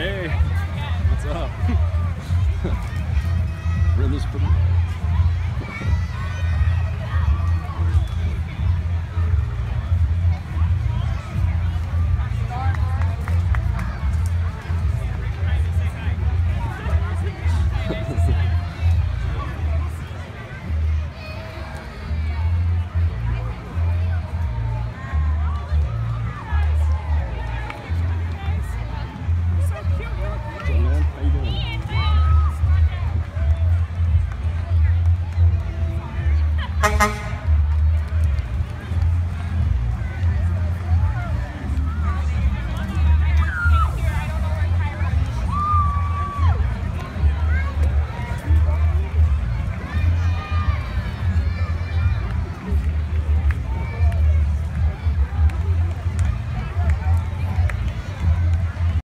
Hey, what's up? We're in this pretty... Thank you.